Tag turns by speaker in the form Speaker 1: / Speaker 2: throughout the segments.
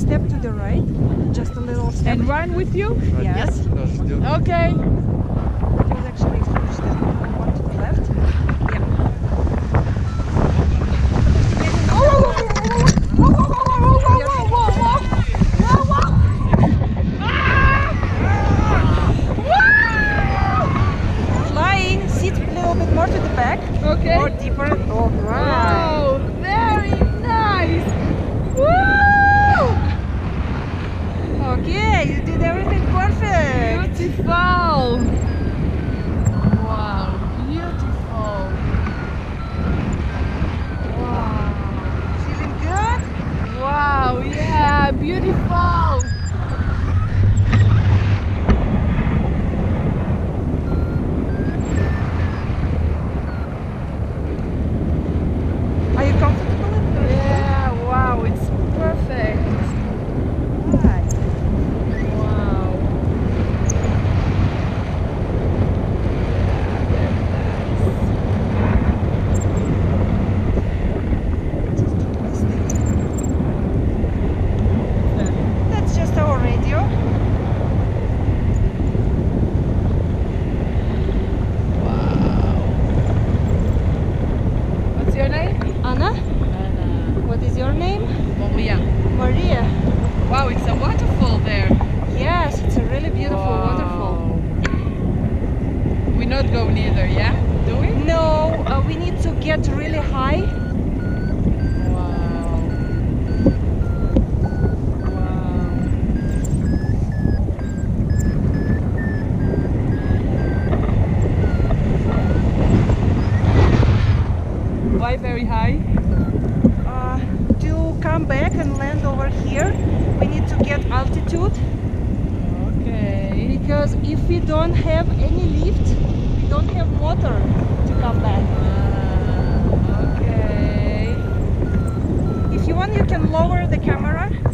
Speaker 1: step to the right, just a little step.
Speaker 2: And run with you?
Speaker 1: Yes.
Speaker 3: Yes.
Speaker 2: Okay.
Speaker 1: It was actually a huge step.
Speaker 2: Beautiful.
Speaker 1: Are you comfortable in the
Speaker 2: Yeah, wow, it's perfect.
Speaker 1: Right.
Speaker 2: Wow.
Speaker 1: That's just our radio.
Speaker 2: What's your name?
Speaker 1: Anna,
Speaker 2: Anna.
Speaker 1: what is your name?
Speaker 2: Maria.
Speaker 1: Maria.
Speaker 2: Wow, it's a waterfall there.
Speaker 1: Yes, it's a really beautiful waterfall.
Speaker 2: Wow. We not go neither, yeah? Do we?
Speaker 1: No, uh, we need to get really high.
Speaker 2: Wow. Wow. Why very high?
Speaker 1: Uh, to come back and land over here, we need to get altitude
Speaker 2: Okay.
Speaker 1: because if we don't have any lift, we don't have motor to come back.
Speaker 2: Ah, okay.
Speaker 1: If you want, you can lower the camera.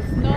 Speaker 1: no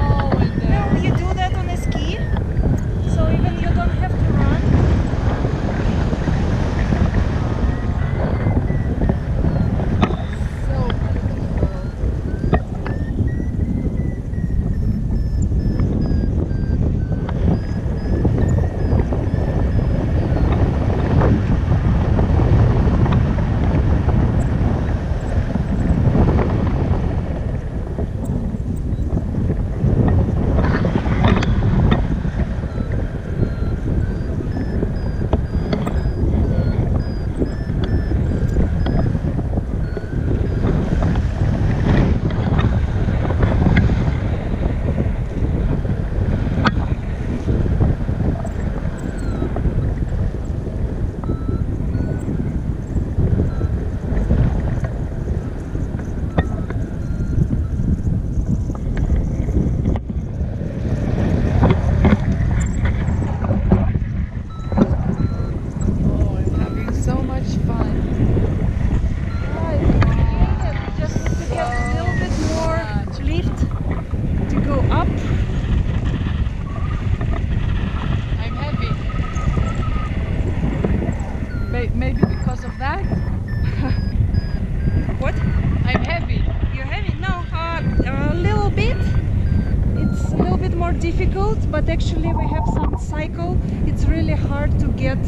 Speaker 1: but actually we have some cycle. It's really hard to get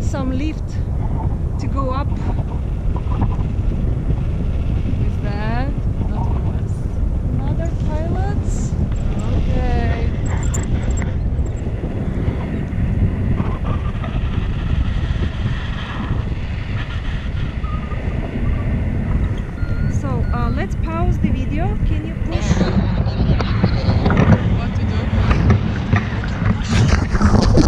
Speaker 1: some lift to go up.